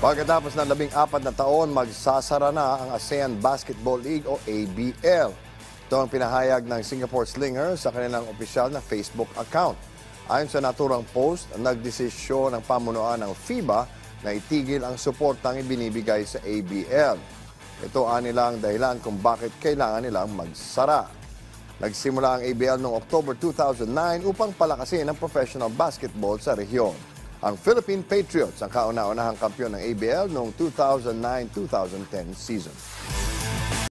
Pagkatapos ng labing apat na taon, magsasara na ang ASEAN Basketball League o ABL. Ito ang pinahayag ng Singapore Slingers sa kanilang opisyal na Facebook account. Ayon sa naturang post, nagdesisyon ng pamunuan ng FIBA na itigil ang suportang ibinibigay sa ABL. Ito anilang dahilan kung bakit kailangan nilang magsara. Nagsimula ang ABL noong October 2009 upang palakasin ang professional basketball sa rehiyon. Ang Philippine Patriots ang kauna-unahang kampiyon ng ABL noong 2009-2010 season.